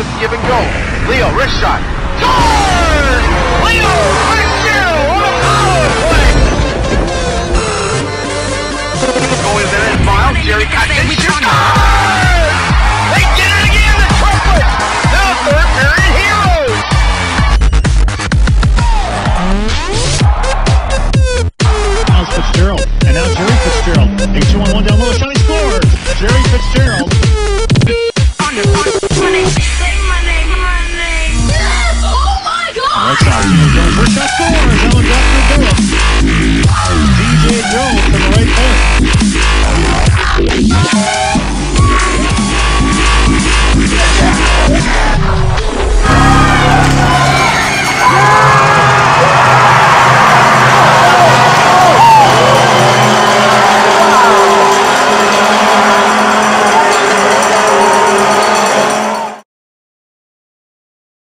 of the give and go. Leo, wrist shot. Turn! Leo Cristiano on a power play! Going there and miles. Jerry Cotton shoots. They did it again, the triplet! The third period heroes! Now Fitzgerald. And now Jerry Fitzgerald. A two-on-one down low. Shot, he scores! Jerry Fitzgerald. That's